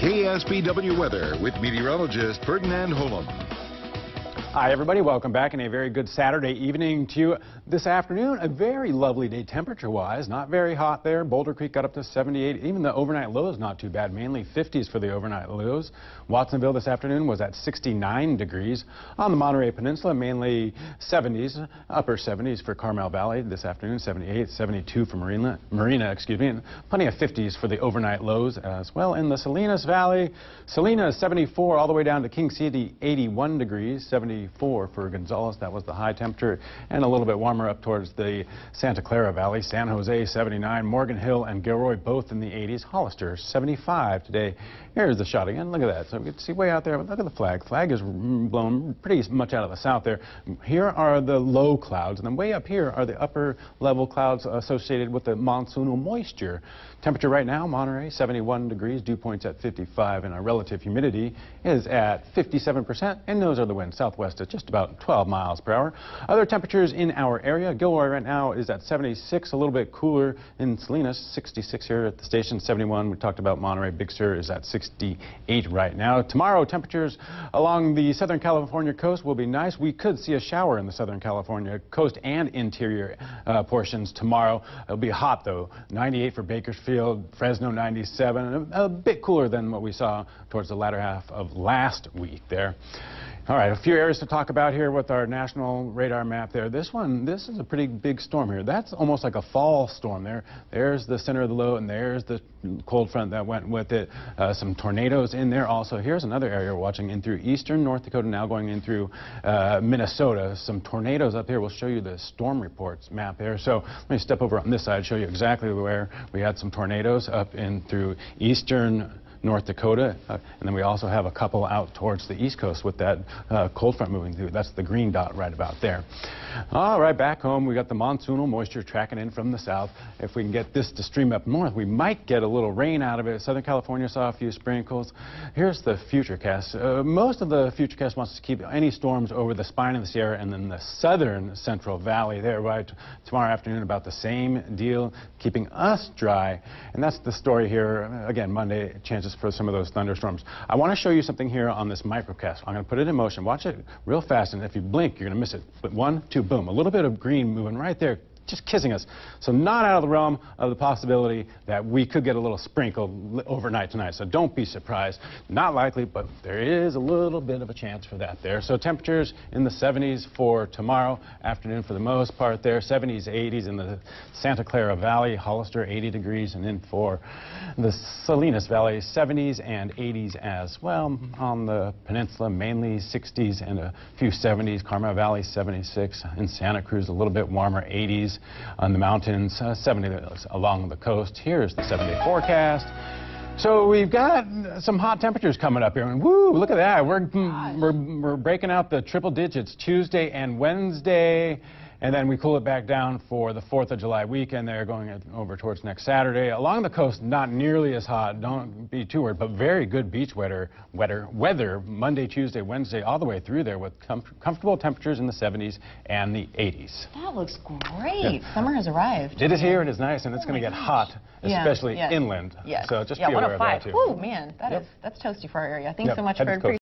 KSBW weather with meteorologist Ferdinand Holum. Hi, everybody. Welcome back and a very good Saturday evening to you. This afternoon, a very lovely day temperature-wise. Not very hot there. Boulder Creek got up to 78. Even the overnight low is not too bad. Mainly 50s for the overnight lows. Watsonville this afternoon was at 69 degrees. On the Monterey Peninsula, mainly 70s, upper 70s for Carmel Valley this afternoon. 78, 72 for Marina, Marina, excuse me. And plenty of 50s for the overnight lows as well. In the Salinas Valley, Salinas 74 all the way down to King City 81 degrees. 70 74 for Gonzales. That was the high temperature. And a little bit warmer up towards the Santa Clara Valley. San Jose 79. Morgan Hill and Gilroy both in the 80s. Hollister 75 today. Here's the shot again. Look at that. So we can see way out there. But Look at the flag. Flag is blown pretty much out of the south there. Here are the low clouds. And then way up here are the upper level clouds associated with the monsoonal moisture. Temperature right now, Monterey 71 degrees. Dew points at 55. And our relative humidity is at 57%. And those are the winds southwest west at just about 12 miles per hour. Other temperatures in our area. Gilroy right now is at 76, a little bit cooler in Salinas, 66 here at the station, 71. We talked about Monterey. Big Sur is at 68 right now. Tomorrow, temperatures along the Southern California coast will be nice. We could see a shower in the Southern California coast and interior uh, portions tomorrow. It'll be hot, though. 98 for Bakersfield, Fresno 97, a, a bit cooler than what we saw towards the latter half of last week there. All right, a few areas to talk about here with our national radar map there. This one, this is a pretty big storm here. That's almost like a fall storm there. There's the center of the low, and there's the cold front that went with it. Uh, some tornadoes in there also. Here's another area we're watching in through eastern North Dakota, now going in through uh, Minnesota. Some tornadoes up here. We'll show you the storm reports map there. So let me step over on this side, show you exactly where we had some tornadoes up in through eastern North Dakota. Uh, and then we also have a couple out towards the east coast with that uh, cold front moving through. That's the green dot right about there. All right, back home, we got the monsoonal moisture tracking in from the south. If we can get this to stream up north, we might get a little rain out of it. Southern California saw a few sprinkles. Here's the futurecast. Uh, most of the futurecast wants to keep any storms over the spine of the Sierra and then the southern central valley there, right? Tomorrow afternoon, about the same deal, keeping us dry. And that's the story here. Again, Monday, chances chances for some of those thunderstorms. I want to show you something here on this microcast. I'm going to put it in motion. Watch it real fast, and if you blink, you're going to miss it. But one, two, boom. A little bit of green moving right there just kissing us. So not out of the realm of the possibility that we could get a little sprinkle overnight tonight. So don't be surprised. Not likely, but there is a little bit of a chance for that there. So temperatures in the 70s for tomorrow afternoon for the most part there. 70s, 80s in the Santa Clara Valley, Hollister 80 degrees, and then for the Salinas Valley 70s and 80s as well. On the peninsula, mainly 60s and a few 70s. Carmel Valley 76. In Santa Cruz, a little bit warmer 80s on the mountains, uh, 70 along the coast. Here's the seven-day forecast. So we've got some hot temperatures coming up here, and woo, look at that. We're, we're, we're breaking out the triple digits Tuesday and Wednesday. And then we cool it back down for the 4th of July weekend They're going over towards next Saturday. Along the coast, not nearly as hot. Don't be too worried, but very good beach weather, weather, weather Monday, Tuesday, Wednesday, all the way through there with com comfortable temperatures in the 70s and the 80s. That looks great. Yeah. Summer has arrived. It is here. And It is nice, and it's oh going to get hot, especially yeah, inland. Yes. So just yeah, be aware of that, oh too. Oh, man, that yep. is, that's toasty for our area. Thanks yep. so much, Fred.